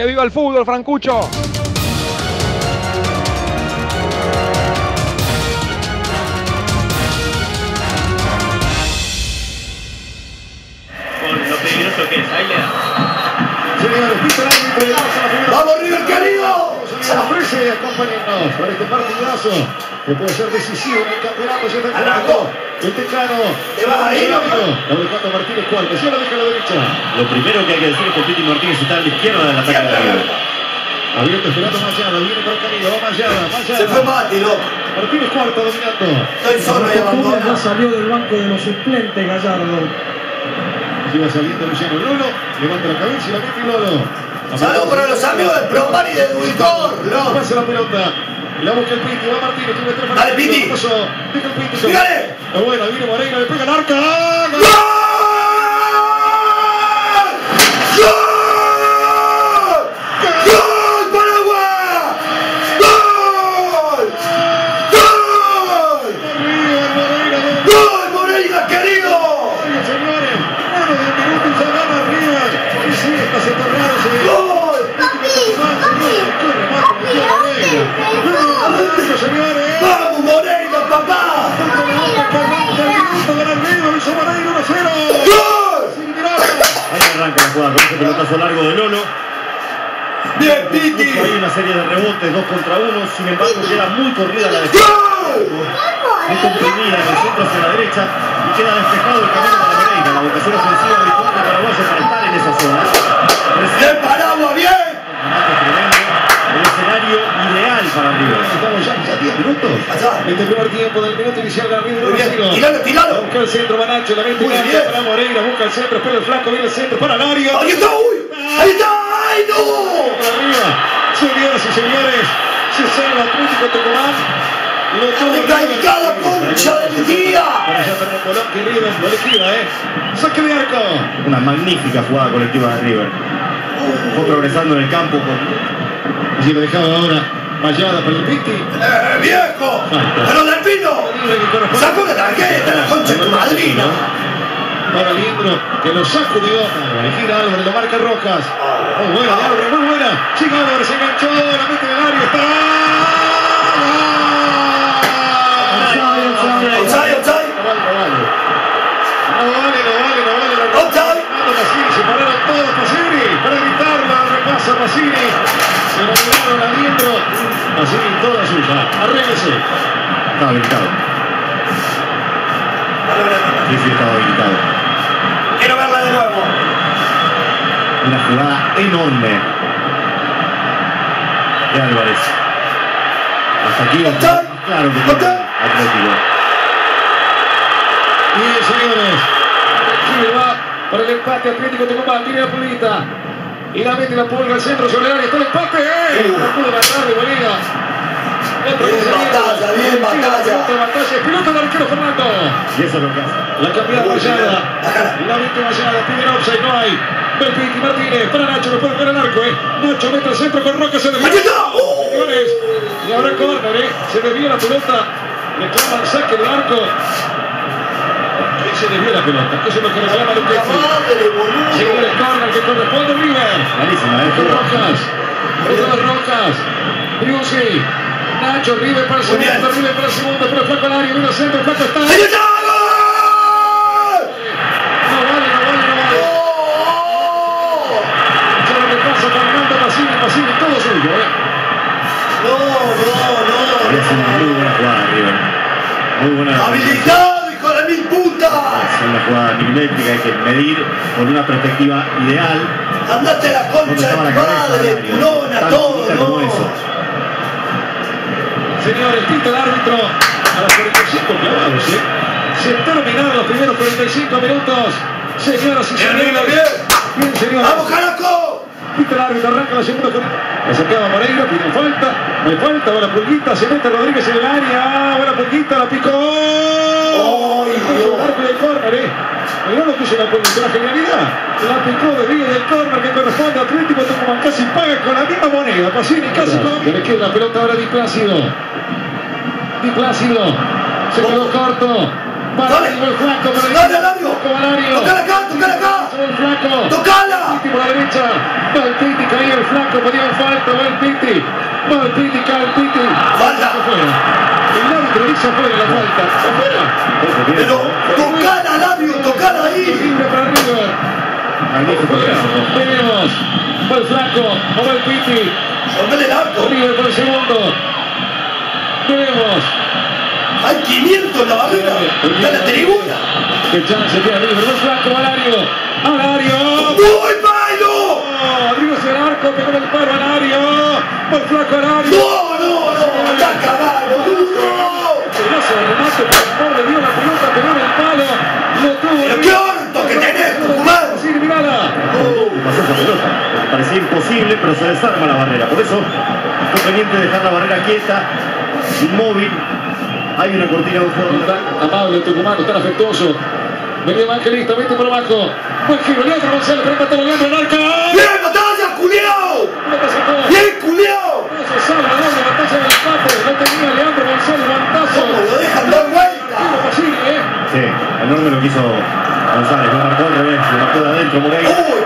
Que viva el fútbol, Francucho. Con lo peligroso que es. Ahí le da. Vamos a la primera. ¡Vamos, River! Se ofrece, acompáñennos para este partidazo que puede ser decisivo en el campeonato. Ya está Arrancó. el Tecano. Te vas a ir, La. Alejandro Martínez cuarto. Ya lo deja a la derecha. Lo primero que hay que decir es que Piti Martínez está a la izquierda del ataque de River. Abierto esperando Mayada. Viene para el camino. Va Mayada. Mayada. Se fue Mati, loco. Martínez cuarto dominando. Estoy solo y ya salió del banco de los suplentes Gallardo. Lleva saliendo Luciano Lolo. Levanta la cabeza y la mete Lolo. Saludos para los amigos del Promar y del Ubicor. No. Pasa la pelota. La busca el Piti. Va Martínez. Tiene tres Dale, Piti. Deja el Piti. Buena. Viene Moreira. Le pega el arca. ¡Gol! ¡Gol! Pelotazo largo de Lolo. ¡Bien, Piti! Hay una serie de rebotes, dos contra uno. Sin embargo, queda muy corrida la defensa. Muy comprimida en el centro hacia la derecha y queda despejado el camino para Moreira. La vocación ofensiva del conjunto paraguayo para estar en esa zona. ¡Bien, Paraguay, bien! El escenario ideal para River. Estamos ya, ya 10 minutos. Allá. Este primer tiempo del minuto inicial de River. Muy bien. 1-0. Tiralo, tiralo. Busca el centro, Manacho, la bien. para Moreira, busca el centro, espera el flanco, viene el centro para área. ¡Ahí está! ¡Uy! ¡Engañada, concha de mi día! Para allá Colón, que River lo esquiva, ¿eh? Saque de arco. Una magnífica jugada colectiva de River. Fue progresando en el campo con Y lo dejaba ahora Mayada para el Piti. ¡Eh, viejo! ¡Pero del pino! ¡Sacó la tarjeta, la concha de tu madrina! Para Lindro, que lo sacudió. Gira Álvarez, lo marca Rojas. Muy buena, de Álvarez, muy buena. Llega Álvarez, se enganchó, la mete en el área, está. No vale, no vale. No vale, no vale, Pacini, se pararon todos Pacini para gritarla, repasa Pacini. Se lo miraron adentro. Pacini toda suya. Arréglese. Estaba habilitado. Sí, sí, estaba habilitado. Una jugada enorme de Álvarez. Hasta aquí. Claro que. Atlético. Bien, señores. Aquí va para el empate Atlético Tucumán. Tiene la pulita. Y la mete la pulga al centro sobre el área. Está el empate. ¡Eh! No pudo matar de Bolívar. Otra Bien, batalla, bien, batalla. Batalla. Pelota del arquero Fernando. Y eso es lo que hace. La cambiada. Bájala. La mete Mayada. Pide el offside. No hay. Martínez. Para Nacho. No puede arco. Eh. Nacho mete al centro con Roca. Se desvió. ¡Aquí está! ¡Uh! Y ahora córner. Eh. Se desvió la pelota. Le claman saque del arco. ¿Quién se desvió la pelota? Eso es lo que el córner que corresponde a River. Clarísima, ¿eh? Con Rojas. Rojas. Briusi. Nacho, River para el segundo, River para el segundo, pero flaco al área, viene al centro, flaco está. ¡Ahí está! Medir con una perspectiva ideal. Andate a la concha de la madre, culona, todo, como no. eso. Señores, pita el árbitro a los 45 clavados, ¿eh? Se terminaron los primeros 45 minutos. Señoras y señores. Bien. Bien, señores. ¡Vamos, carajo! Pita el árbitro, arranca la segunda. La sacaba Moreira, pide falta. No hay falta, la pulguita, se mete Rodríguez en el área. La pulguita, la picó. ¡Ay, Dios! El arco del córner, ¿eh? Mirá lo que la pulguita, la genialidad. La picó de Río del córner que corresponde a Atlético Tucumán. Casi paga con la misma moneda. Pacini casi con... Que le queda la pelota ahora Di Plácido. Di Plácido. Se quedó corto. Para el flaco, para el. Alario. Tocala acá, tocala acá. El flaco. Tocala. Por la derecha. Va el caía el flaco, pedía falta, va el Piti. Va el cae el Piti. Falta. El árbitro dice afuera la falta. Afuera. Pero tocala, Labio, tocala ahí. Libre para River. Magnífico trabajo. Tenemos. Va el flaco, o el Piti. Rompele el arco. River por el segundo. Tenemos. Hay 500 en la barrera. Está en la tribuna. Que chance tiene River. El flaco, Alario. Alario. ¡Muy malo! Arriba hacia el arco, pegó el paro Alario. Va el flaco Alario. No, no, no. Está cagado. No. Pedazo de remate, por favor, le dio la pelota, pegó en el palo. Lo tuvo. Pero qué orto que tenés, Tucumán. Sí, mirala. pasó esa pelota. Parecía imposible, pero se desarma la barrera. Por eso es conveniente dejar la barrera quieta, inmóvil. Hay una cortina de un jugador. Tan amable Tucumán, tan afectuoso. Venía Evangelista, vete por abajo. Buen giro, Leandro González, pero volando el arco. ¡Bien, batalla, culiao! ¡Bien, culiao! Eso sale, doble batalla del empate. No tenía Leandro González, guantazo. Hizo González. Lo marcó al revés, lo marcó de adentro.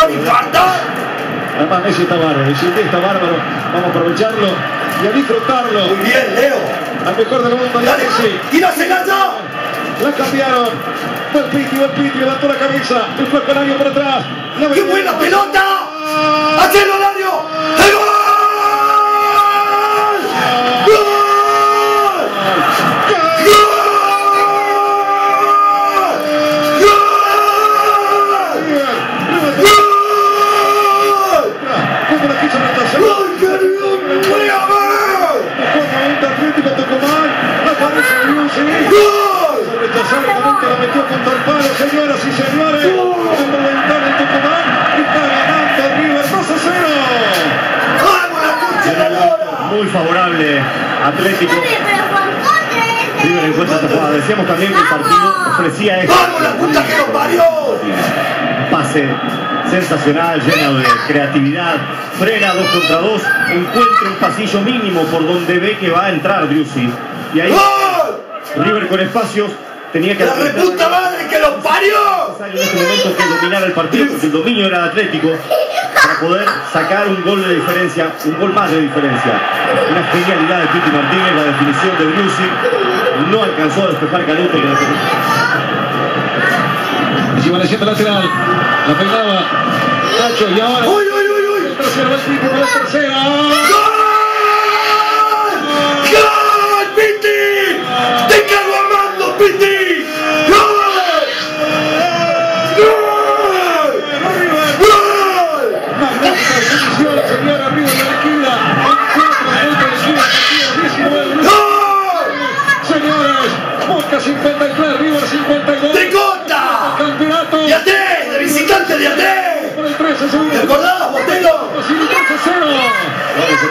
¡Ay, Dios, me van a infartar! Además, Messi está bárbaro, el City está bárbaro. Vamos a aprovecharlo y a disfrutarlo. Muy bien, Leo. Al mejor del mundo, de Dale, Messi. tírasela ya. La cambiaron. El Piti, el Piti, levantó la cabeza. El flaco Alario por atrás. La ¡Qué buena pelota! ¡Hacelo, Atlético. River encuentra esta jugada. Decíamos también que el partido ofrecía esto. ¡Vamos, la puta que nos parió! Un pase sensacional, lleno de creatividad. Frena dos contra dos. Encuentra un pasillo mínimo por donde ve que va a entrar Driussi. Y ahí ¡Gol! River con espacios tenía que ¡La reputa madre que los parió! en este momento que dominara el partido, porque el dominio era Atlético, para poder sacar un gol de diferencia, un gol más de diferencia. Una genialidad de Piti Martínez, la definición de Brusi, no alcanzó a despejar Canuto, que la la lateral. La pegaba. Nacho y ahora. ¡Uy, uy, uy, uy! El tercero va el la tercera. ¡Gol!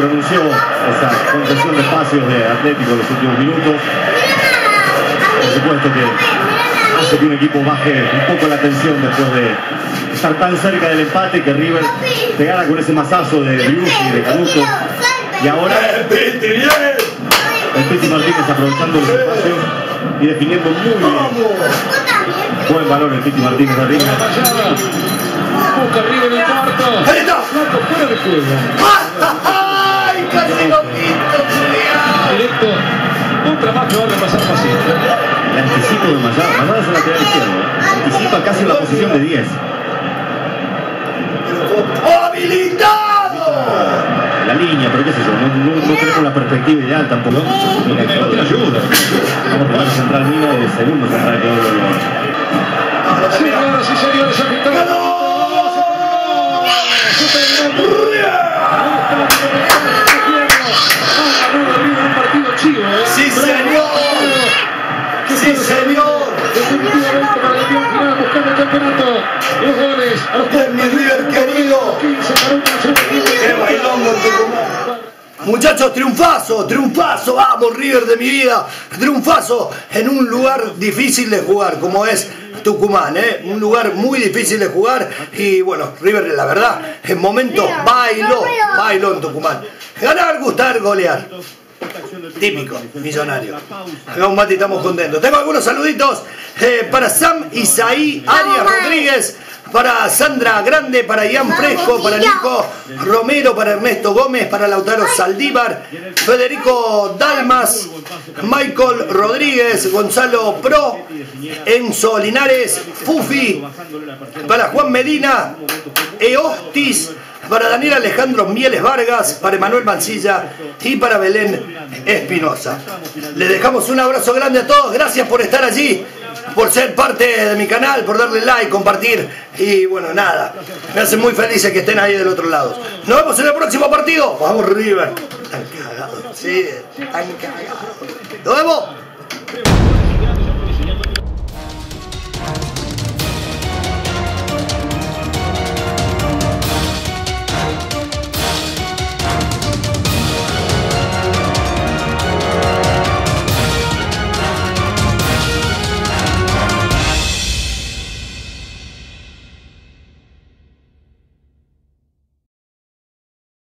Pronunció esa concesión de espacios de Atlético en los últimos minutos. Por supuesto que hace que un equipo baje un poco la tensión después de estar tan cerca del empate que River pegara con ese mazazo de Driussi y de Canuto. Y ahora el Piti Martínez aprovechando los espacios y definiendo muy bien. Buen valor el Piti Martínez de arriba. River en el cuarto. ¡Ahí está! Fuera de juego. ¡Ay, casi lo quito, culiao! Directo. Otra más que va a repasar fácil. El anticipo de Mayada. Mayada es el lateral izquierdo. Anticipa casi en la posición de 10. ¡Habilitado! La línea, pero qué sé yo, no, no, no tenemos la perspectiva ideal tampoco. Mira, No tiene ayuda. Vamos primero central Mina y el segundo central que Muchachos, triunfazo, triunfazo, vamos River de mi vida, triunfazo en un lugar difícil de jugar como es Tucumán, ¿eh? un lugar muy difícil de jugar y bueno, River la verdad, en momentos bailó, bailó en Tucumán. Ganar, gustar, golear. Típico, millonario. Acá un mate estamos contentos. Tengo algunos saluditos eh, para Sam Isaí Arias Rodríguez, para Sandra Grande, para Ian Fresco, para Nico Romero, para Ernesto Gómez, para Lautaro Saldívar, Federico Dalmas, Michael Rodríguez, Gonzalo Pro, Enzo Linares, Fufi, para Juan Medina, Eostis, para Daniel Alejandro Mieles Vargas, para Emanuel Mancilla y para Belén Espinosa. Les dejamos un abrazo grande a todos, gracias por estar allí, por ser parte de mi canal, por darle like, compartir y bueno, nada, me hacen muy felices que estén ahí del otro lado. Nos vemos en el próximo partido, vamos River. Están cagados, sí, están cagados. Nos vemos.